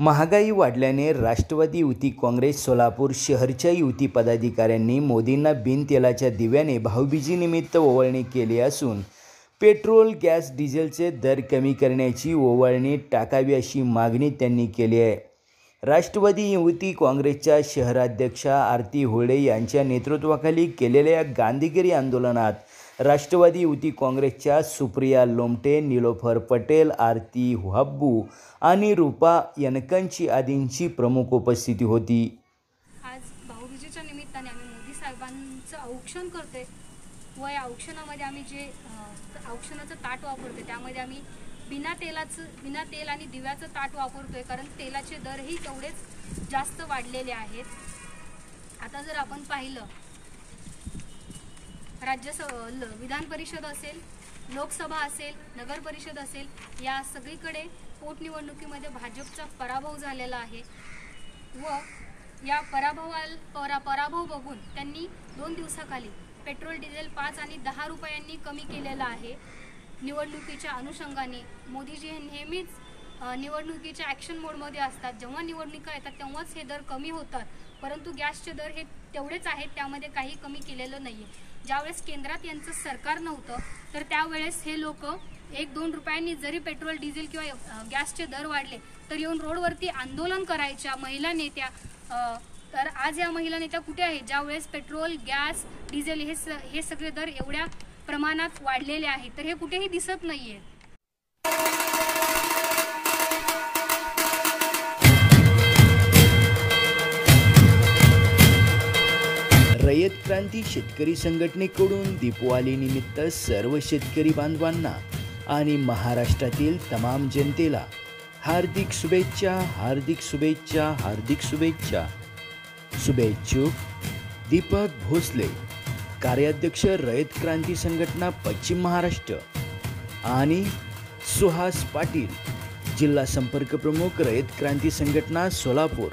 महागाई वाढल्याने राष्ट्रवादी युती काँग्रेस सोलापूर शहरच्या युती पदाधिकाऱ्यांनी मोदींना बिनतेलाच्या दिव्याने भाऊबीजीनिमित्त ओवाळणी केली असून पेट्रोल गॅस डिझेलचे दर कमी करण्याची ओवाळणी टाकावी अशी मागणी त्यांनी केली आहे. राष्ट्रवादी युवती काँग्रेसच्या शहराध्यक्षा आरती होळे यांच्या नेतृत्वाखाली केलेल्या गांधीगिरी आंदोलनात राष्ट्रवादी युवती काँग्रेसच्या सुप्रिया लोमटे निलोफर पटेल आरती हुहाब्बू आणि रूपा यनकंची आदींची प्रमुख उपस्थिती होती. आज भाऊबीजेच्या निमित्ताने आम्ही मोदी साहेबांचं औक्षण करतोय. व या औक्षणामध्ये आम्ही जे औक्षणाचं ताट वापरतोय त्यामध्ये आम्ही बिना तेलाचं बिना तेल आणि दिव्याचं ताट वापरतोय कारण तेलाचे दरही तेवढेच जास्त वाढलेले आहेत. आता जर आपण पाहिलं राज्यस ल- विधान परिषद असेल लोकसभा असेल नगर परिषद असेल या सगळीकडे पोटनिवडणुकीमध्ये भाजपचा पराभव झालेला आहे. व या पराभवाल परा पराभव बघून त्यांनी दोन दिवसाखाली पेट्रोल डिझेल पाच आणि दहा रुपयांनी कमी केलेलं आहे. निवडणुकीच्या अनुषंगाने मोदीजी हे नेहमीच निवडणुकीच्या ॲक्शन मोडमध्ये असतात. जेव्हा निवडणुका येतात तेव्हाच हे दर कमी होतात. परंतु गॅसचे दर हे तेवढेच आहेत त्यामध्ये काही कमी केलेलं नाही आहे ज्यावेळेस केंद्रात यांचं सरकार नव्हतं तर त्यावेळेस हे लोक एक दोन रुपयांनी जरी पेट्रोल डिझेल किंवा गॅसचे दर वाढले तर येऊन रोडवरती आंदोलन करायच्या महिला नेत्या तर आज या महिला नेत्या कुठे आहेत? ज्यावेळेस पेट्रोल गॅस डिझेल हे स हे सगळे दर एवढ्या प्रमाणात वाढलेले आहेत तर हे कुठेही दिसत नाही आहे रयत क्रांती शेतकरी संघटनेकडून दीपवालीनिमित्त सर्व शेतकरी बांधवांना आणि महाराष्ट्रातील तमाम जनतेला हार्दिक शुभेच्छा हार्दिक शुभेच्छा हार्दिक शुभेच्छा. शुभेच्छुक दीपक भोसले. कार्याध्यक्ष रयत क्रांती संघटना पश्चिम महाराष्ट्र आणि सुहास पाटील जिल्हा संपर्क प्रमुख रयत क्रांती संघटना सोलापूर.